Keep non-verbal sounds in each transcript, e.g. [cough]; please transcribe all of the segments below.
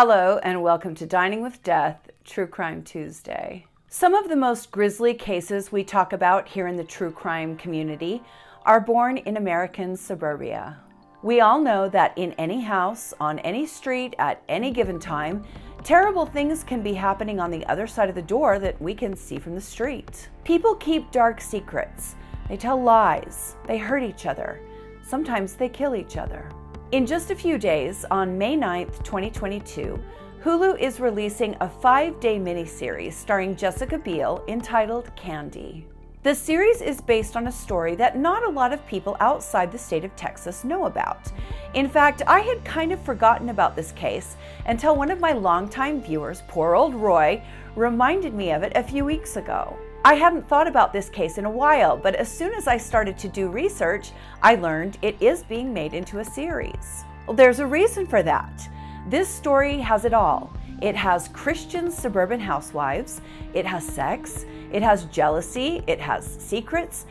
Hello, and welcome to Dining with Death, True Crime Tuesday. Some of the most grisly cases we talk about here in the true crime community are born in American suburbia. We all know that in any house, on any street, at any given time, terrible things can be happening on the other side of the door that we can see from the street. People keep dark secrets. They tell lies. They hurt each other. Sometimes they kill each other. In just a few days, on May 9th, 2022, Hulu is releasing a five day miniseries starring Jessica Biel entitled Candy. The series is based on a story that not a lot of people outside the state of Texas know about. In fact, I had kind of forgotten about this case until one of my longtime viewers, poor old Roy, reminded me of it a few weeks ago. I hadn't thought about this case in a while, but as soon as I started to do research, I learned it is being made into a series. Well, there's a reason for that. This story has it all. It has Christian suburban housewives, it has sex, it has jealousy, it has secrets,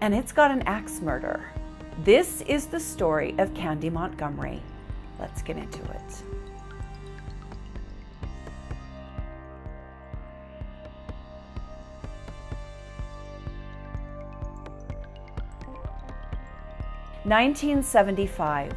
and it's got an axe murder. This is the story of Candy Montgomery. Let's get into it. 1975.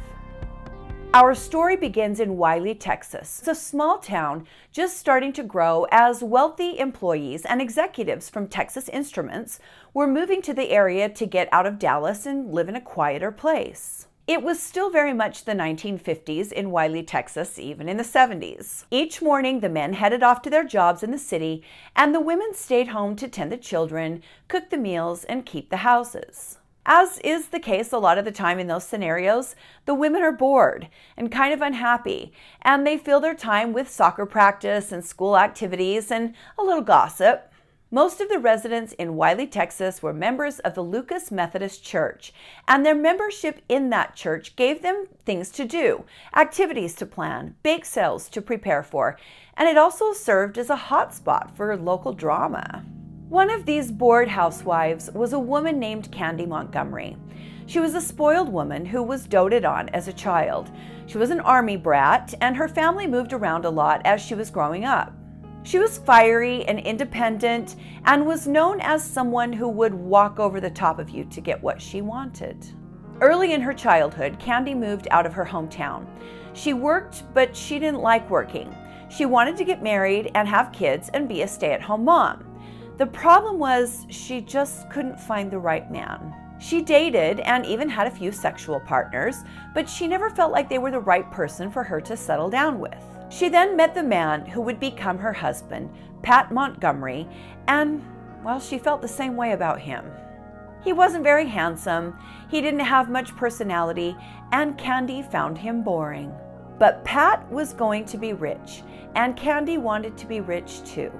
Our story begins in Wylie, Texas. It's a small town just starting to grow as wealthy employees and executives from Texas Instruments were moving to the area to get out of Dallas and live in a quieter place. It was still very much the 1950s in Wylie, Texas, even in the 70s. Each morning, the men headed off to their jobs in the city, and the women stayed home to tend the children, cook the meals, and keep the houses. As is the case a lot of the time in those scenarios, the women are bored and kind of unhappy, and they fill their time with soccer practice and school activities and a little gossip. Most of the residents in Wylie, Texas were members of the Lucas Methodist Church, and their membership in that church gave them things to do, activities to plan, bake sales to prepare for, and it also served as a hotspot for local drama. One of these bored housewives was a woman named Candy Montgomery. She was a spoiled woman who was doted on as a child. She was an army brat, and her family moved around a lot as she was growing up. She was fiery and independent and was known as someone who would walk over the top of you to get what she wanted. Early in her childhood, Candy moved out of her hometown. She worked, but she didn't like working. She wanted to get married and have kids and be a stay at home mom. The problem was she just couldn't find the right man. She dated and even had a few sexual partners, but she never felt like they were the right person for her to settle down with. She then met the man who would become her husband, Pat Montgomery, and, well, she felt the same way about him. He wasn't very handsome, he didn't have much personality, and Candy found him boring. But Pat was going to be rich, and Candy wanted to be rich too.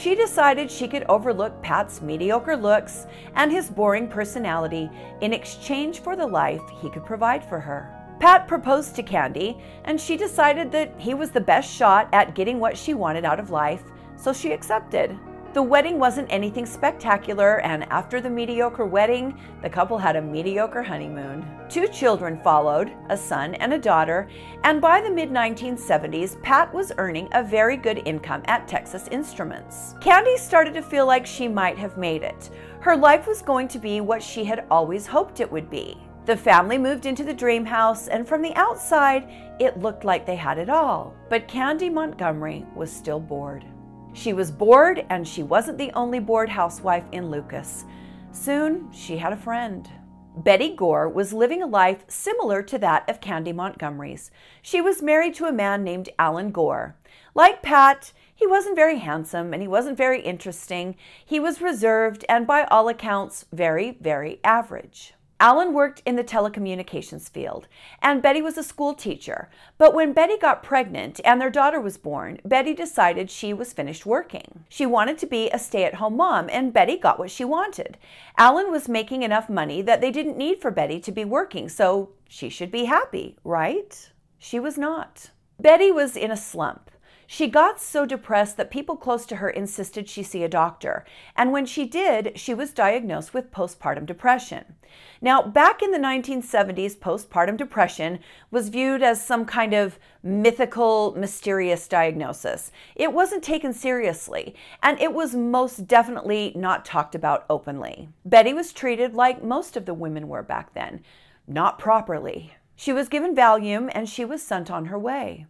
She decided she could overlook Pat's mediocre looks and his boring personality in exchange for the life he could provide for her. Pat proposed to Candy, and she decided that he was the best shot at getting what she wanted out of life, so she accepted. The wedding wasn't anything spectacular, and after the mediocre wedding, the couple had a mediocre honeymoon. Two children followed, a son and a daughter, and by the mid 1970s, Pat was earning a very good income at Texas Instruments. Candy started to feel like she might have made it. Her life was going to be what she had always hoped it would be. The family moved into the dream house, and from the outside, it looked like they had it all. But Candy Montgomery was still bored. She was bored, and she wasn't the only bored housewife in Lucas. Soon, she had a friend. Betty Gore was living a life similar to that of Candy Montgomery's. She was married to a man named Alan Gore. Like Pat, he wasn't very handsome and he wasn't very interesting. He was reserved and, by all accounts, very, very average. Alan worked in the telecommunications field, and Betty was a school teacher. But when Betty got pregnant and their daughter was born, Betty decided she was finished working. She wanted to be a stay at home mom, and Betty got what she wanted. Alan was making enough money that they didn't need for Betty to be working, so she should be happy, right? She was not. Betty was in a slump. She got so depressed that people close to her insisted she see a doctor, and when she did, she was diagnosed with postpartum depression. Now, back in the 1970s, postpartum depression was viewed as some kind of mythical, mysterious diagnosis. It wasn't taken seriously, and it was most definitely not talked about openly. Betty was treated like most of the women were back then, not properly. She was given Valium and she was sent on her way.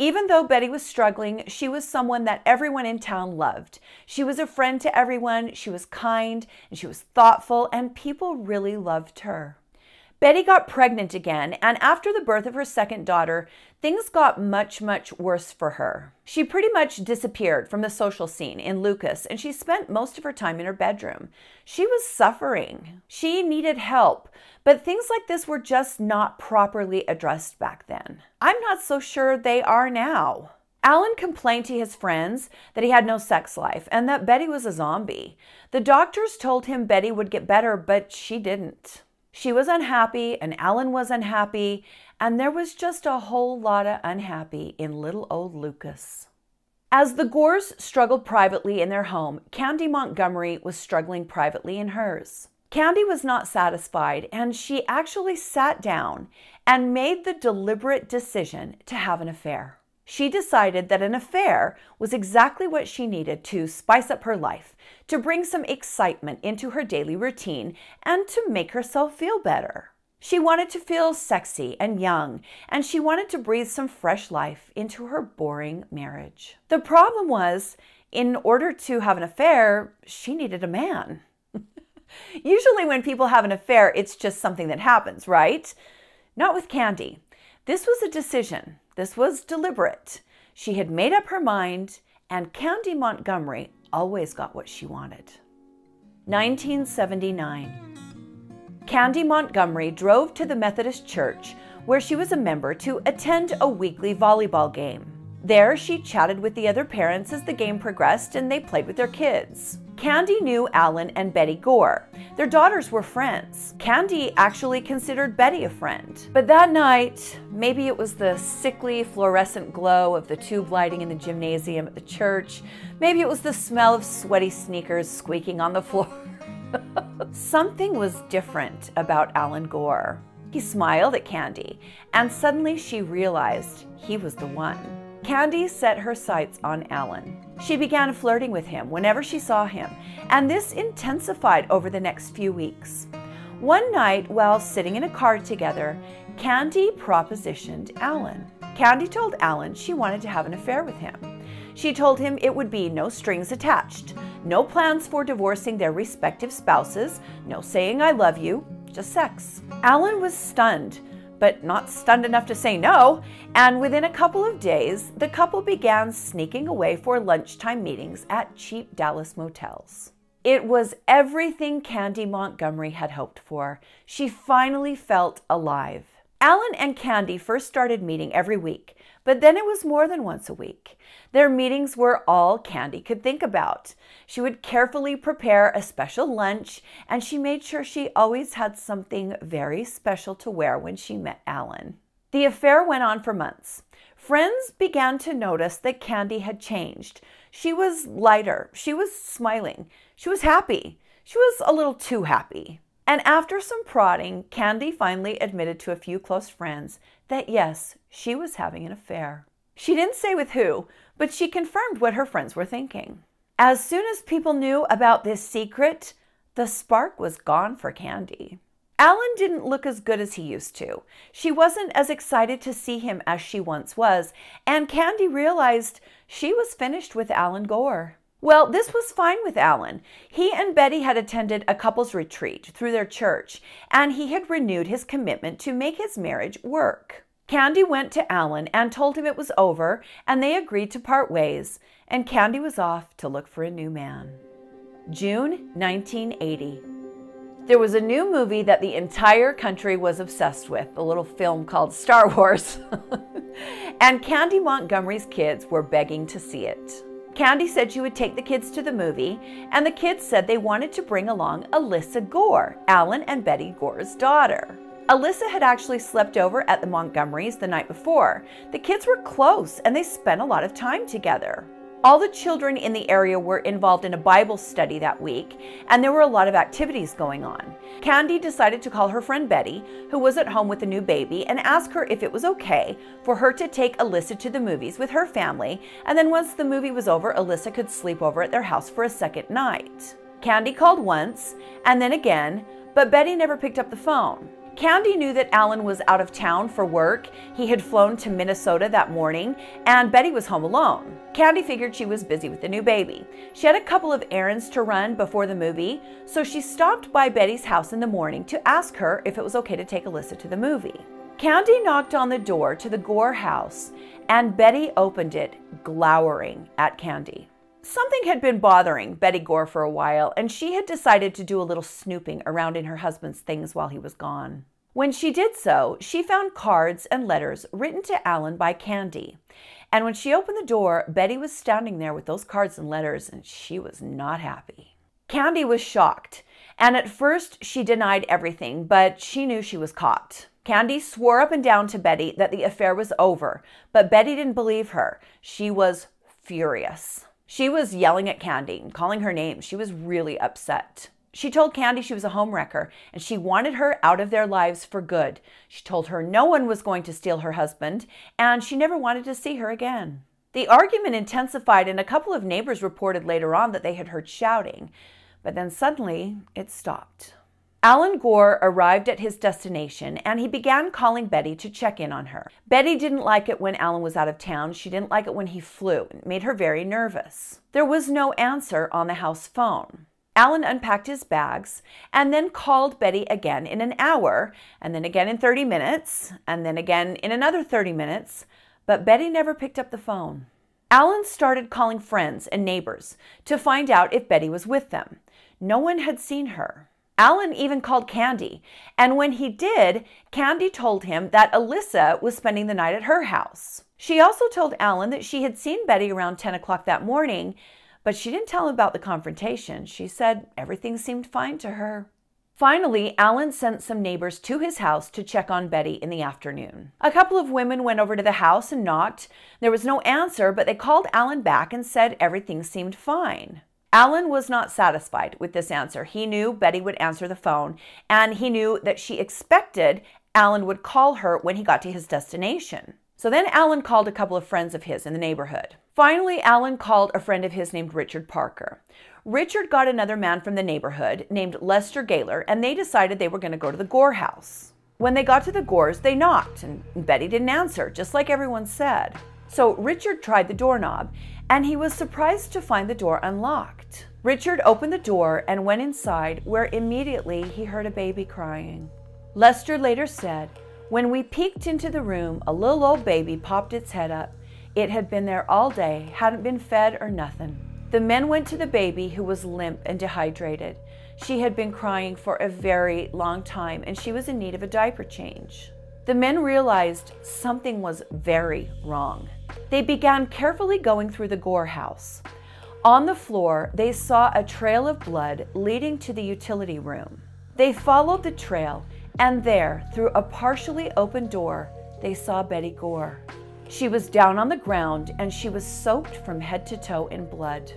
Even though Betty was struggling, she was someone that everyone in town loved. She was a friend to everyone, she was kind, and she was thoughtful, and people really loved her. Betty got pregnant again, and after the birth of her second daughter, things got much, much worse for her. She pretty much disappeared from the social scene in Lucas, and she spent most of her time in her bedroom. She was suffering. She needed help, but things like this were just not properly addressed back then. I'm not so sure they are now. Alan complained to his friends that he had no sex life and that Betty was a zombie. The doctors told him Betty would get better, but she didn't. She was unhappy, and Alan was unhappy, and there was just a whole lot of unhappy in little old Lucas. As the Gores struggled privately in their home, Candy Montgomery was struggling privately in hers. Candy was not satisfied, and she actually sat down and made the deliberate decision to have an affair. She decided that an affair was exactly what she needed to spice up her life, to bring some excitement into her daily routine, and to make herself feel better. She wanted to feel sexy and young, and she wanted to breathe some fresh life into her boring marriage. The problem was, in order to have an affair, she needed a man. [laughs] Usually, when people have an affair, it's just something that happens, right? Not with Candy. This was a decision, this was deliberate. She had made up her mind, and Candy Montgomery always got what she wanted. 1979. Candy Montgomery drove to the Methodist Church, where she was a member, to attend a weekly volleyball game. There, she chatted with the other parents as the game progressed and they played with their kids. Candy knew Alan and Betty Gore. Their daughters were friends. Candy actually considered Betty a friend. But that night, maybe it was the sickly fluorescent glow of the tube lighting in the gymnasium at the church, maybe it was the smell of sweaty sneakers squeaking on the floor. [laughs] Something was different about Alan Gore. He smiled at Candy, and suddenly she realized he was the one. Candy set her sights on Alan. She began flirting with him whenever she saw him, and this intensified over the next few weeks. One night, while sitting in a car together, Candy propositioned Alan. Candy told Alan she wanted to have an affair with him. She told him it would be no strings attached, no plans for divorcing their respective spouses, no saying I love you, just sex. Alan was stunned but not stunned enough to say no, and within a couple of days, the couple began sneaking away for lunchtime meetings at cheap Dallas motels. It was everything Candy Montgomery had hoped for. She finally felt alive. Alan and Candy first started meeting every week, but then it was more than once a week. Their meetings were all Candy could think about. She would carefully prepare a special lunch, and she made sure she always had something very special to wear when she met Alan. The affair went on for months. Friends began to notice that Candy had changed. She was lighter. She was smiling. She was happy. She was a little too happy. And after some prodding, Candy finally admitted to a few close friends that yes, she was having an affair. She didn't say with who, but she confirmed what her friends were thinking. As soon as people knew about this secret, the spark was gone for Candy. Alan didn't look as good as he used to. She wasn't as excited to see him as she once was, and Candy realized she was finished with Alan Gore. Well, this was fine with Alan. He and Betty had attended a couples retreat through their church, and he had renewed his commitment to make his marriage work. Candy went to Alan and told him it was over, and they agreed to part ways, and Candy was off to look for a new man. June 1980. There was a new movie that the entire country was obsessed with, a little film called Star Wars. [laughs] and Candy Montgomery's kids were begging to see it. Candy said she would take the kids to the movie, and the kids said they wanted to bring along Alyssa Gore, Alan and Betty Gore's daughter. Alyssa had actually slept over at the Montgomerys the night before. The kids were close and they spent a lot of time together. All the children in the area were involved in a Bible study that week, and there were a lot of activities going on. Candy decided to call her friend Betty, who was at home with a new baby, and ask her if it was okay for her to take Alyssa to the movies with her family, and then once the movie was over, Alyssa could sleep over at their house for a second night. Candy called once, and then again, but Betty never picked up the phone. Candy knew that Alan was out of town for work. He had flown to Minnesota that morning, and Betty was home alone. Candy figured she was busy with the new baby. She had a couple of errands to run before the movie, so she stopped by Betty's house in the morning to ask her if it was okay to take Alyssa to the movie. Candy knocked on the door to the Gore house, and Betty opened it, glowering at Candy. Something had been bothering Betty Gore for a while, and she had decided to do a little snooping around in her husband's things while he was gone. When she did so, she found cards and letters written to Alan by Candy. And when she opened the door, Betty was standing there with those cards and letters, and she was not happy. Candy was shocked, and at first she denied everything, but she knew she was caught. Candy swore up and down to Betty that the affair was over, but Betty didn't believe her. She was furious. She was yelling at Candy and calling her names. She was really upset. She told Candy she was a homewrecker and she wanted her out of their lives for good. She told her no one was going to steal her husband and she never wanted to see her again. The argument intensified and a couple of neighbors reported later on that they had heard shouting, but then suddenly it stopped. Alan Gore arrived at his destination and he began calling Betty to check in on her. Betty didn't like it when Alan was out of town. She didn't like it when he flew. It made her very nervous. There was no answer on the house phone. Alan unpacked his bags and then called Betty again in an hour, and then again in 30 minutes, and then again in another 30 minutes, but Betty never picked up the phone. Alan started calling friends and neighbors to find out if Betty was with them. No one had seen her. Alan even called Candy, and when he did, Candy told him that Alyssa was spending the night at her house. She also told Alan that she had seen Betty around 10 o'clock that morning, but she didn't tell him about the confrontation. She said everything seemed fine to her. Finally, Alan sent some neighbors to his house to check on Betty in the afternoon. A couple of women went over to the house and knocked. There was no answer, but they called Alan back and said everything seemed fine. Alan was not satisfied with this answer. He knew Betty would answer the phone, and he knew that she expected Alan would call her when he got to his destination. So then Alan called a couple of friends of his in the neighborhood. Finally, Alan called a friend of his named Richard Parker. Richard got another man from the neighborhood named Lester Gaylor, and they decided they were going to go to the Gore house. When they got to the Gores, they knocked, and Betty didn't answer, just like everyone said. So Richard tried the doorknob, and he was surprised to find the door unlocked. Richard opened the door and went inside, where immediately he heard a baby crying. Lester later said, When we peeked into the room, a little old baby popped its head up. It had been there all day, hadn't been fed or nothing. The men went to the baby, who was limp and dehydrated. She had been crying for a very long time and she was in need of a diaper change. The men realized something was very wrong. They began carefully going through the Gore house. On the floor, they saw a trail of blood leading to the utility room. They followed the trail, and there, through a partially open door, they saw Betty Gore. She was down on the ground and she was soaked from head to toe in blood.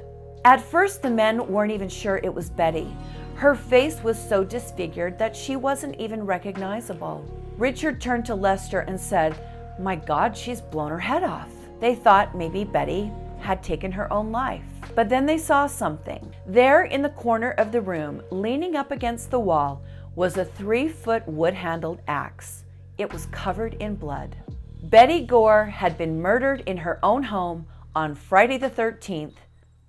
At first, the men weren't even sure it was Betty. Her face was so disfigured that she wasn't even recognizable. Richard turned to Lester and said, My God, she's blown her head off. They thought maybe Betty had taken her own life. But then they saw something. There in the corner of the room, leaning up against the wall, was a three foot wood handled axe. It was covered in blood. Betty Gore had been murdered in her own home on Friday the 13th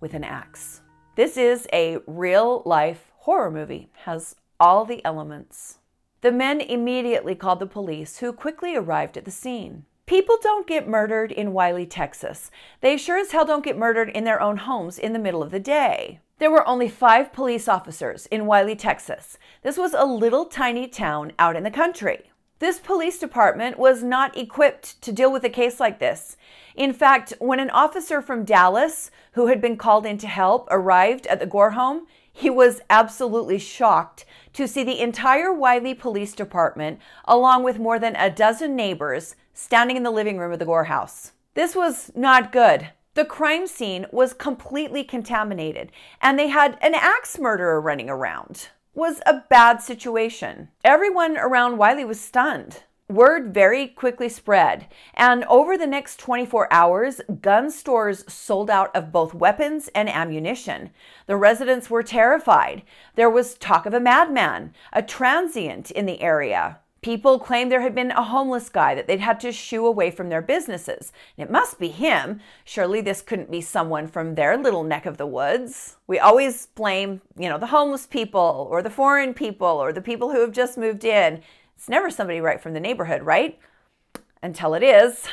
with an axe. This is a real life horror movie, has all the elements. The men immediately called the police, who quickly arrived at the scene. People don't get murdered in Wylie, Texas. They sure as hell don't get murdered in their own homes in the middle of the day. There were only five police officers in Wylie, Texas. This was a little tiny town out in the country. This police department was not equipped to deal with a case like this. In fact, when an officer from Dallas, who had been called in to help, arrived at the Gore home, he was absolutely shocked to see the entire Wylie Police Department, along with more than a dozen neighbors, standing in the living room of the Gore house. This was not good. The crime scene was completely contaminated, and they had an axe murderer running around. Was a bad situation. Everyone around Wylie was stunned. Word very quickly spread, and over the next 24 hours, gun stores sold out of both weapons and ammunition. The residents were terrified. There was talk of a madman, a transient in the area. People claimed there had been a homeless guy that they'd had to shoo away from their businesses. It must be him. Surely this couldn't be someone from their little neck of the woods. We always blame, you know, the homeless people or the foreign people or the people who have just moved in. It's never somebody right from the neighborhood, right? Until it is.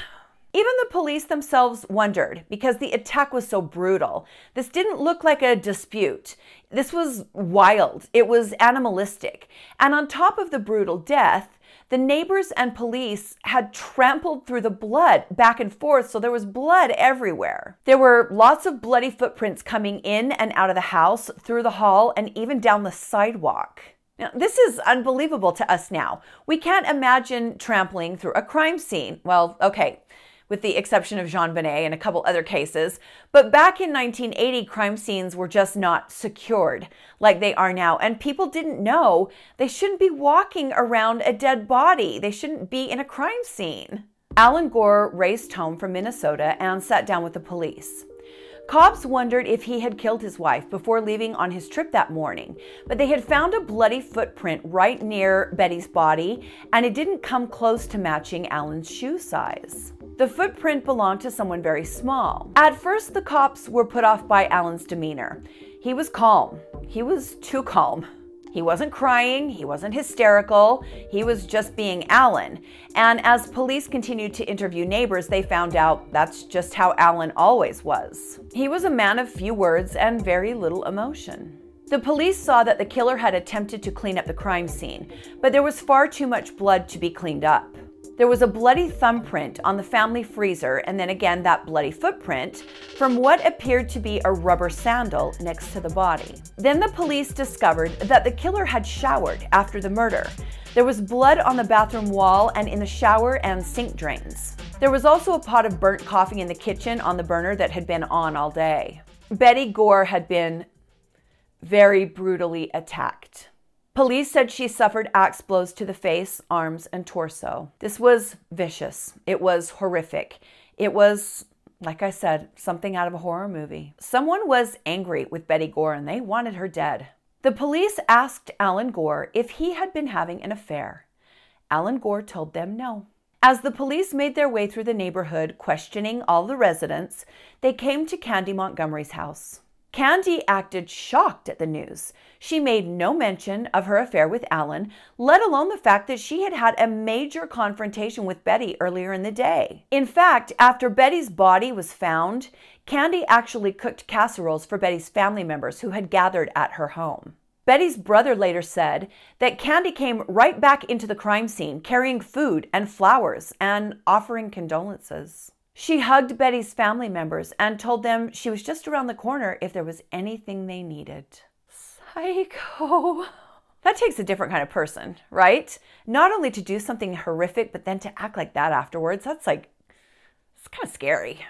Even the police themselves wondered because the attack was so brutal. This didn't look like a dispute. This was wild. It was animalistic. And on top of the brutal death, the neighbors and police had trampled through the blood back and forth, so there was blood everywhere. There were lots of bloody footprints coming in and out of the house, through the hall, and even down the sidewalk. Now, this is unbelievable to us now. We can't imagine trampling through a crime scene. Well, okay, with the exception of JonBenét and a couple other cases. But back in 1980, crime scenes were just not secured like they are now. And people didn't know they shouldn't be walking around a dead body, they shouldn't be in a crime scene. Alan Gore raced home from Minnesota and sat down with the police. Cops wondered if he had killed his wife before leaving on his trip that morning, but they had found a bloody footprint right near Betty's body, and it didn't come close to matching Alan's shoe size. The footprint belonged to someone very small. At first, the cops were put off by Alan's demeanor. He was calm. He was too calm. He wasn't crying, he wasn't hysterical, he was just being Alan. And as police continued to interview neighbors, they found out that's just how Alan always was. He was a man of few words and very little emotion. The police saw that the killer had attempted to clean up the crime scene, but there was far too much blood to be cleaned up. There was a bloody thumbprint on the family freezer, and then again that bloody footprint from what appeared to be a rubber sandal next to the body. Then the police discovered that the killer had showered after the murder. There was blood on the bathroom wall and in the shower and sink drains. There was also a pot of burnt coffee in the kitchen on the burner that had been on all day. Betty Gore had been very brutally attacked. Police said she suffered axe blows to the face, arms, and torso. This was vicious. It was horrific. It was, like I said, something out of a horror movie. Someone was angry with Betty Gore and they wanted her dead. The police asked Alan Gore if he had been having an affair. Alan Gore told them no. As the police made their way through the neighborhood, questioning all the residents, they came to Candy Montgomery's house. Candy acted shocked at the news. She made no mention of her affair with Alan, let alone the fact that she had had a major confrontation with Betty earlier in the day. In fact, after Betty's body was found, Candy actually cooked casseroles for Betty's family members who had gathered at her home. Betty's brother later said that Candy came right back into the crime scene carrying food and flowers and offering condolences. She hugged Betty's family members and told them she was just around the corner if there was anything they needed. Psycho. [laughs] That takes a different kind of person, right? Not only to do something horrific, but then to act like that afterwards. That's like, it's kind of scary.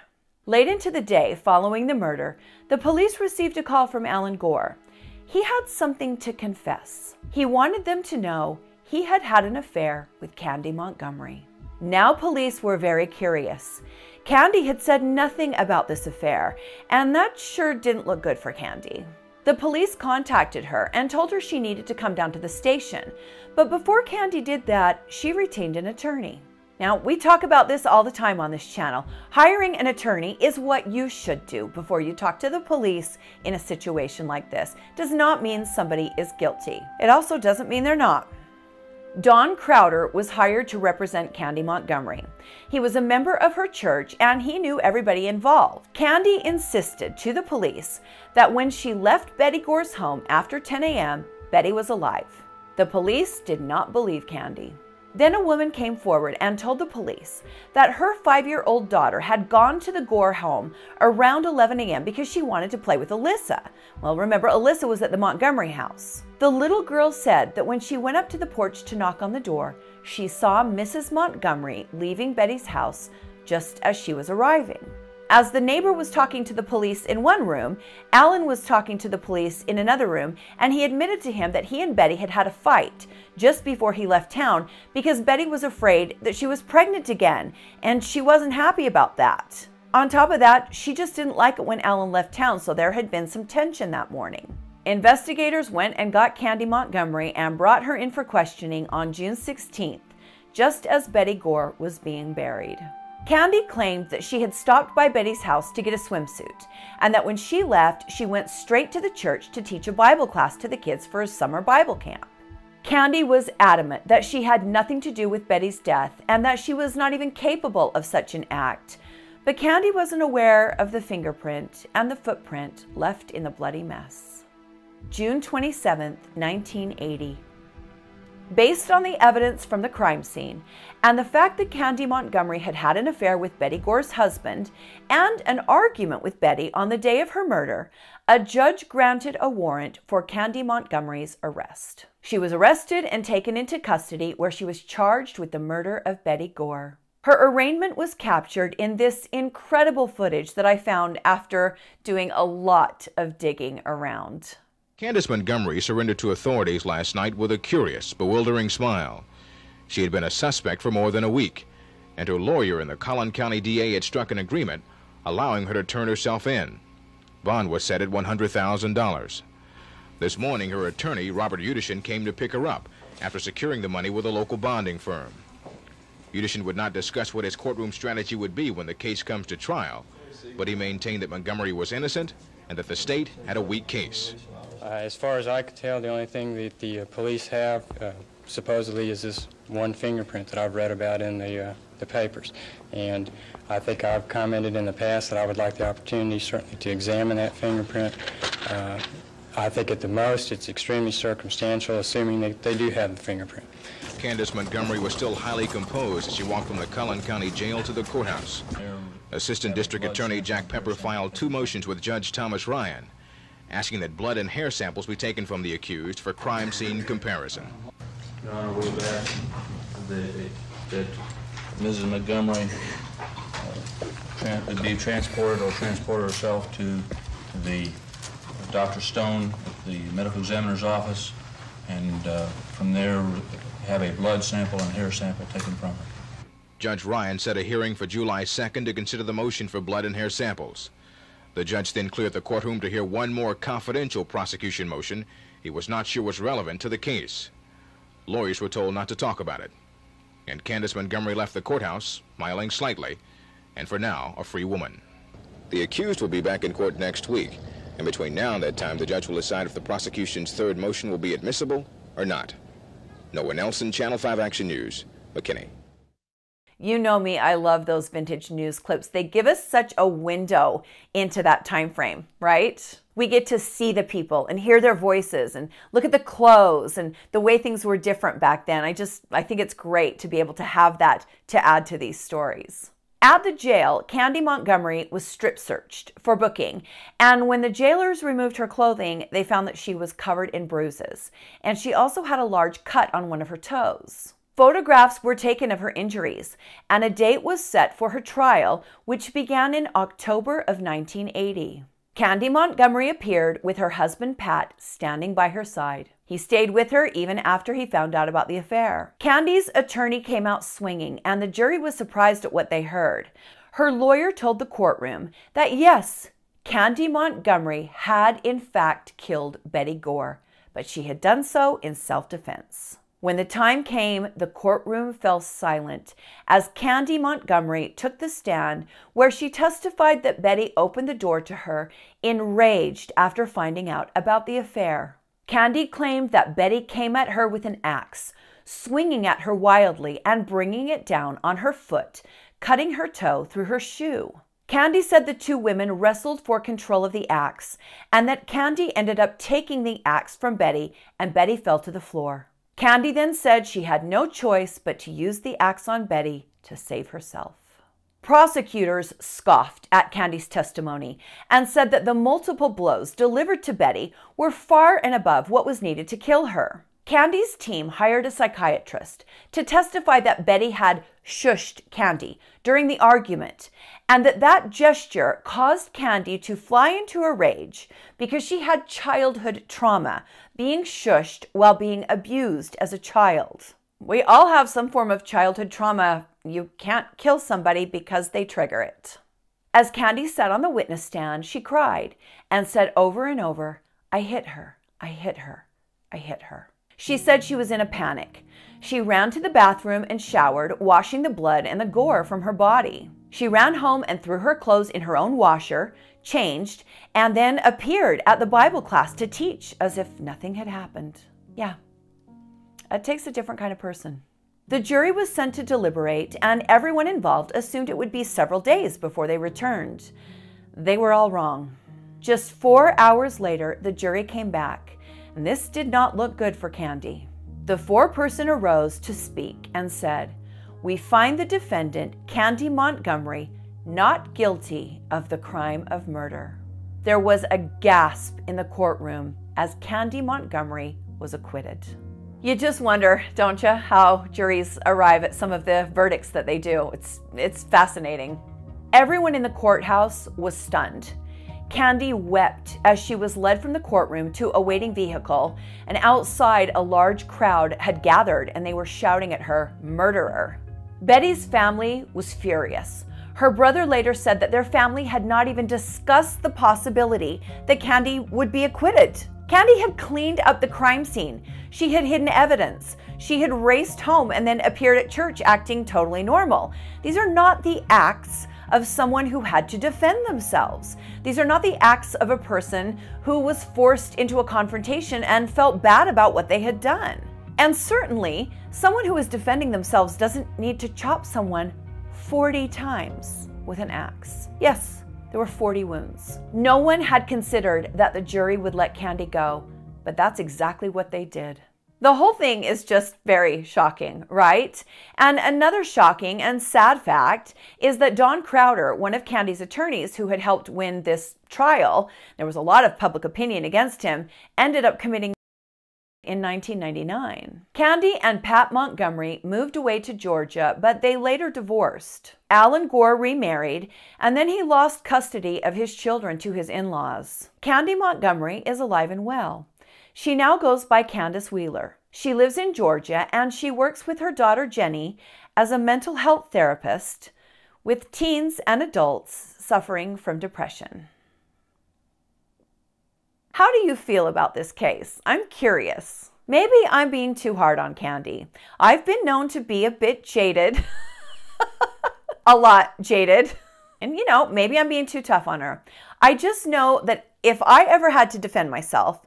Late into the day following the murder, the police received a call from Alan Gore. He had something to confess. He wanted them to know he had had an affair with Candy Montgomery. Now police were very curious. Candy had said nothing about this affair, and that sure didn't look good for Candy. The police contacted her and told her she needed to come down to the station, but before Candy did that, she retained an attorney. Now, we talk about this all the time on this channel. Hiring an attorney is what you should do before you talk to the police in a situation like this. Does not mean somebody is guilty. It also doesn't mean they're not. Don Crowder was hired to represent Candy Montgomery. He was a member of her church and he knew everybody involved. Candy insisted to the police that when she left Betty Gore's home after 10 a.m., Betty was alive. The police did not believe Candy. Then a woman came forward and told the police that her five year old daughter had gone to the Gore home around 11 a.m. because she wanted to play with Alyssa. Well, remember, Alyssa was at the Montgomery house. The little girl said that when she went up to the porch to knock on the door, she saw Mrs. Montgomery leaving Betty's house just as she was arriving. As the neighbor was talking to the police in one room, Alan was talking to the police in another room, and he admitted to him that he and Betty had had a fight just before he left town because Betty was afraid that she was pregnant again, and she wasn't happy about that. On top of that, she just didn't like it when Alan left town, so there had been some tension that morning. Investigators went and got Candy Montgomery and brought her in for questioning on June 16th, just as Betty Gore was being buried. Candy claimed that she had stopped by Betty's house to get a swimsuit, and that when she left, she went straight to the church to teach a Bible class to the kids for a summer Bible camp. Candy was adamant that she had nothing to do with Betty's death and that she was not even capable of such an act. But Candy wasn't aware of the fingerprint and the footprint left in the bloody mess. June 27, 1980. Based on the evidence from the crime scene and the fact that Candy Montgomery had had an affair with Betty Gore's husband and an argument with Betty on the day of her murder, a judge granted a warrant for Candy Montgomery's arrest. She was arrested and taken into custody where she was charged with the murder of Betty Gore. Her arraignment was captured in this incredible footage that I found after doing a lot of digging around. Candace Montgomery surrendered to authorities last night with a curious, bewildering smile. She had been a suspect for more than a week, and her lawyer and the Collin County DA had struck an agreement allowing her to turn herself in. Bond was set at $100,000. This morning, her attorney, Robert Udashen, came to pick her up after securing the money with a local bonding firm. Udashen would not discuss what his courtroom strategy would be when the case comes to trial, but he maintained that Montgomery was innocent and that the state had a weak case. Uh, as far as I could tell, the only thing that the uh, police have uh, supposedly is this one fingerprint that I've read about in the, uh, the papers. And I think I've commented in the past that I would like the opportunity certainly to examine that fingerprint. I think at the most it's extremely circumstantial, assuming that they do have the fingerprint. Candace Montgomery was still highly composed as she walked from the Collin County Jail to the courthouse. Assistant District Attorney Jack Pepper filed two motions with Judge Thomas Ryan asking that blood and hair samples be taken from the accused for crime scene comparison. Your Honor, we've asked that, that Mrs. Montgomery uh, be transported or transport herself to the Dr. Stone at the medical examiner's office and uh, from there have a blood sample and hair sample taken from her. Judge Ryan set a hearing for July 2nd to consider the motion for blood and hair samples. The judge then cleared the courtroom to hear one more confidential prosecution motion he was not sure was relevant to the case. Lawyers were told not to talk about it. And Candace Montgomery left the courthouse, smiling slightly, and for now, a free woman. The accused will be back in court next week, and between now and that time, the judge will decide if the prosecution's third motion will be admissible or not. Noah Nelson, Channel 5 Action News, McKinney. You know me, I love those vintage news clips. They give us such a window into that time frame, right? We get to see the people and hear their voices and look at the clothes and the way things were different back then. I just I think it's great to be able to have that to add to these stories. At the jail, Candy Montgomery was strip searched for booking, and when the jailers removed her clothing, they found that she was covered in bruises, and she also had a large cut on one of her toes. Photographs were taken of her injuries, and a date was set for her trial, which began in October of 1980. Candy Montgomery appeared with her husband Pat standing by her side. He stayed with her even after he found out about the affair. Candy's attorney came out swinging, and the jury was surprised at what they heard. Her lawyer told the courtroom that yes, Candy Montgomery had in fact killed Betty Gore, but she had done so in self defense. When the time came, the courtroom fell silent as Candy Montgomery took the stand, where she testified that Betty opened the door to her, enraged after finding out about the affair. Candy claimed that Betty came at her with an axe, swinging at her wildly and bringing it down on her foot, cutting her toe through her shoe. Candy said the two women wrestled for control of the axe and that Candy ended up taking the axe from Betty and Betty fell to the floor. Candy then said she had no choice but to use the axe on Betty to save herself. Prosecutors scoffed at Candy's testimony and said that the multiple blows delivered to Betty were far and above what was needed to kill her. Candy's team hired a psychiatrist to testify that Betty had shushed Candy during the argument and that that gesture caused Candy to fly into a rage because she had childhood trauma, being shushed while being abused as a child. We all have some form of childhood trauma. You can't kill somebody because they trigger it. As Candy sat on the witness stand, she cried and said over and over, I hit her, I hit her, I hit her. She said she was in a panic. She ran to the bathroom and showered, washing the blood and the gore from her body. She ran home and threw her clothes in her own washer, changed, and then appeared at the Bible class to teach as if nothing had happened. Yeah, it takes a different kind of person. The jury was sent to deliberate, and everyone involved assumed it would be several days before they returned. They were all wrong. Just four hours later, the jury came back, and this did not look good for Candy. The foreperson arose to speak and said, We find the defendant, Candy Montgomery, not guilty of the crime of murder. There was a gasp in the courtroom as Candy Montgomery was acquitted. You just wonder, don't you, how juries arrive at some of the verdicts that they do. It's, it's fascinating. Everyone in the courthouse was stunned. Candy wept as she was led from the courtroom to a waiting vehicle, and outside a large crowd had gathered and they were shouting at her, Murderer. Betty's family was furious. Her brother later said that their family had not even discussed the possibility that Candy would be acquitted. Candy had cleaned up the crime scene. She had hidden evidence. She had raced home and then appeared at church acting totally normal. These are not the acts of someone who had to defend themselves. These are not the acts of a person who was forced into a confrontation and felt bad about what they had done. And certainly, someone who is defending themselves doesn't need to chop someone 40 times with an axe. Yes, there were 40 wounds. No one had considered that the jury would let Candy go, but that's exactly what they did. The whole thing is just very shocking, right? And another shocking and sad fact is that Don Crowder, one of Candy's attorneys who had helped win this trial, there was a lot of public opinion against him, ended up committing in 1999. Candy and Pat Montgomery moved away to Georgia, but they later divorced. Alan Gore remarried, and then he lost custody of his children to his in laws. Candy Montgomery is alive and well. She now goes by Candace Wheeler. She lives in Georgia and she works with her daughter Jenny as a mental health therapist with teens and adults suffering from depression. How do you feel about this case? I'm curious. Maybe I'm being too hard on Candy. I've been known to be a bit jaded, [laughs] a lot jaded. And you know, maybe I'm being too tough on her. I just know that if I ever had to defend myself,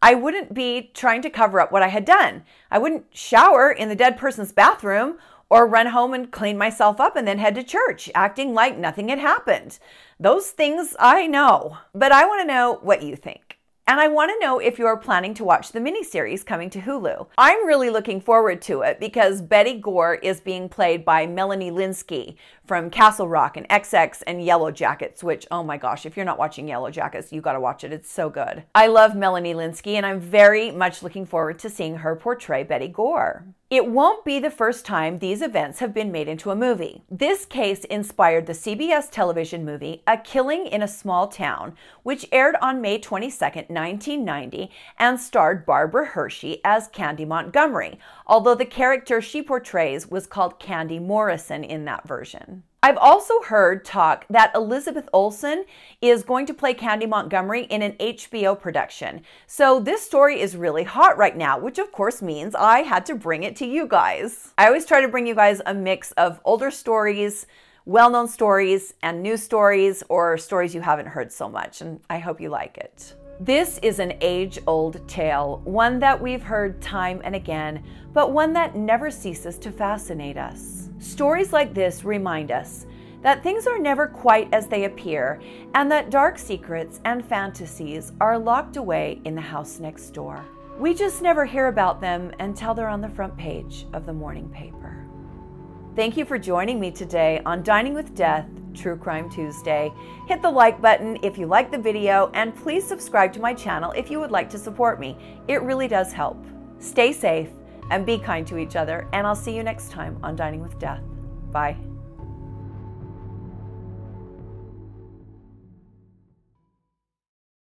I wouldn't be trying to cover up what I had done. I wouldn't shower in the dead person's bathroom or run home and clean myself up and then head to church, acting like nothing had happened. Those things I know. But I want to know what you think. And I want to know if you're planning to watch the miniseries coming to Hulu. I'm really looking forward to it because Betty Gore is being played by Melanie Lynskey from Castle Rock and XX and Yellow Jackets, which, oh my gosh, if you're not watching Yellow Jackets, you gotta watch it. It's so good. I love Melanie Lynskey and I'm very much looking forward to seeing her portray Betty Gore. It won't be the first time these events have been made into a movie. This case inspired the CBS television movie A Killing in a Small Town, which aired on May 22, 1990, and starred Barbara Hershey as Candy Montgomery, although the character she portrays was called Candy Morrison in that version. I've also heard talk that Elizabeth Olsen is going to play Candy Montgomery in an HBO production. So this story is really hot right now, which of course means I had to bring it to you guys. I always try to bring you guys a mix of older stories, well known stories, and new stories, or stories you haven't heard so much, and I hope you like it. This is an age old tale, one that we've heard time and again, but one that never ceases to fascinate us. Stories like this remind us that things are never quite as they appear and that dark secrets and fantasies are locked away in the house next door. We just never hear about them until they're on the front page of the morning paper. Thank you for joining me today on Dining with Death True Crime Tuesday. Hit the like button if you like the video, and please subscribe to my channel if you would like to support me. It really does help. Stay safe and be kind to each other, and I'll see you next time on Dining with Death. Bye.